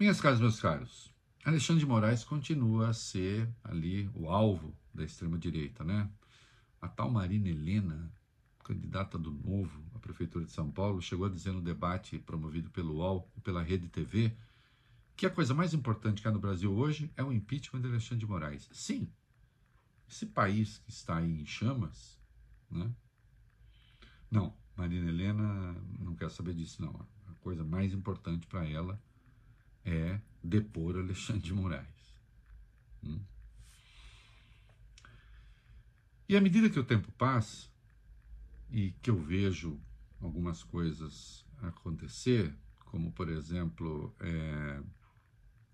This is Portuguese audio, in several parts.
Minhas caras, meus caros, Alexandre de Moraes continua a ser ali o alvo da extrema-direita, né? A tal Marina Helena, candidata do Novo à Prefeitura de São Paulo, chegou a dizer no debate promovido pelo UOL e pela Rede TV que a coisa mais importante que há no Brasil hoje é o impeachment de Alexandre de Moraes. Sim, esse país que está aí em chamas, né? Não, Marina Helena não quer saber disso, não. A coisa mais importante para ela é depor Alexandre de Moraes. Hum? E à medida que o tempo passa e que eu vejo algumas coisas acontecer, como por exemplo é,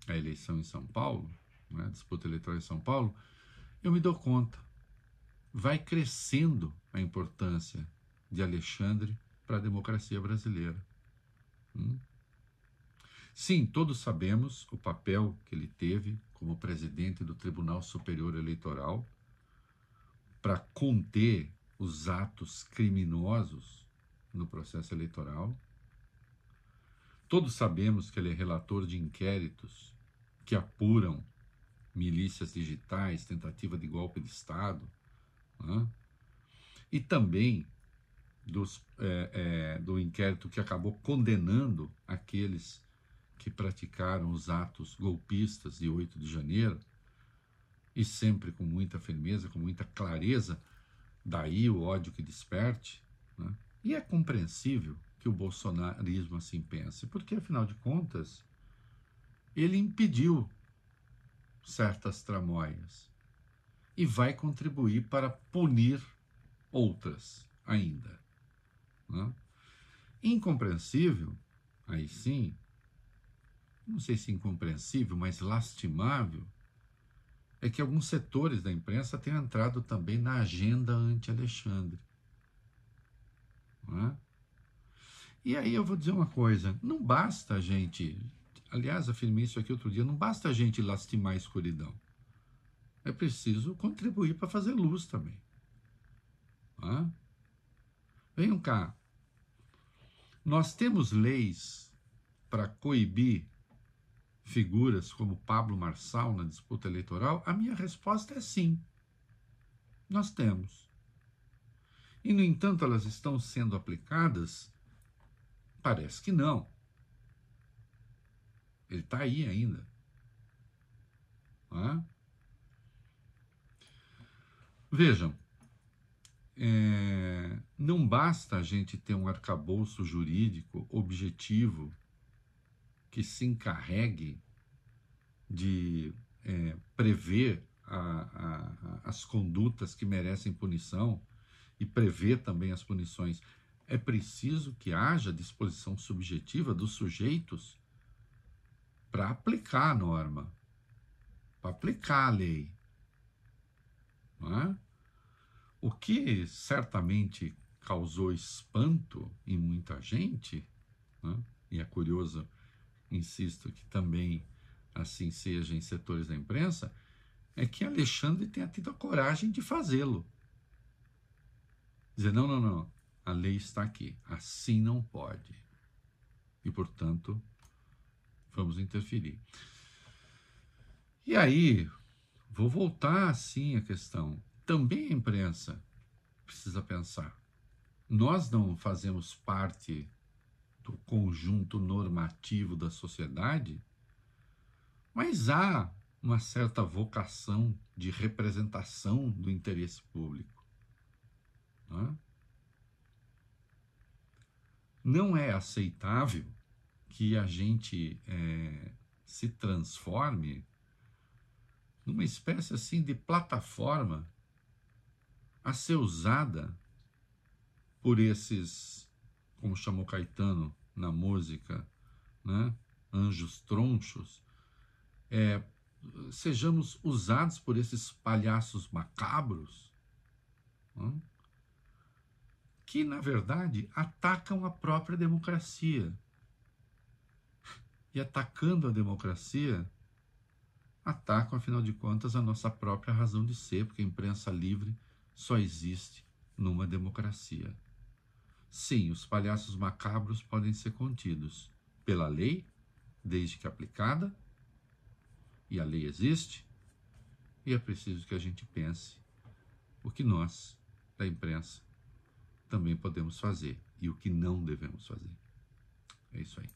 a eleição em São Paulo, né, a disputa eleitoral em São Paulo, eu me dou conta. Vai crescendo a importância de Alexandre para a democracia brasileira. Hum? Sim, todos sabemos o papel que ele teve como presidente do Tribunal Superior Eleitoral para conter os atos criminosos no processo eleitoral. Todos sabemos que ele é relator de inquéritos que apuram milícias digitais, tentativa de golpe de Estado, né? e também dos, é, é, do inquérito que acabou condenando aqueles que praticaram os atos golpistas de 8 de janeiro, e sempre com muita firmeza, com muita clareza, daí o ódio que desperte. Né? E é compreensível que o bolsonarismo assim pense, porque afinal de contas, ele impediu certas tramóias e vai contribuir para punir outras ainda. Né? Incompreensível, aí sim, não sei se incompreensível, mas lastimável, é que alguns setores da imprensa tenham entrado também na agenda anti-Alexandre. É? E aí eu vou dizer uma coisa: não basta a gente, aliás, afirmei isso aqui outro dia, não basta a gente lastimar a escuridão. É preciso contribuir para fazer luz também. É? Venham cá. Nós temos leis para coibir figuras como Pablo Marçal na disputa eleitoral? A minha resposta é sim. Nós temos. E, no entanto, elas estão sendo aplicadas? Parece que não. Ele está aí ainda. Vejam, é, não basta a gente ter um arcabouço jurídico objetivo que se encarregue de é, prever a, a, as condutas que merecem punição e prever também as punições. É preciso que haja disposição subjetiva dos sujeitos para aplicar a norma, para aplicar a lei. É? O que certamente causou espanto em muita gente, é? e é curioso insisto que também assim seja em setores da imprensa, é que Alexandre tenha tido a coragem de fazê-lo. Dizer, não, não, não, a lei está aqui, assim não pode. E, portanto, vamos interferir. E aí, vou voltar assim a questão. Também a imprensa precisa pensar. Nós não fazemos parte conjunto normativo da sociedade, mas há uma certa vocação de representação do interesse público. Não é, não é aceitável que a gente é, se transforme numa espécie assim de plataforma a ser usada por esses como chamou Caetano na música, né? Anjos tronchos, é, sejamos usados por esses palhaços macabros, né? que na verdade atacam a própria democracia. E atacando a democracia, atacam, afinal de contas, a nossa própria razão de ser, porque a imprensa livre só existe numa democracia. Sim, os palhaços macabros podem ser contidos pela lei, desde que aplicada, e a lei existe, e é preciso que a gente pense o que nós, da imprensa, também podemos fazer e o que não devemos fazer. É isso aí.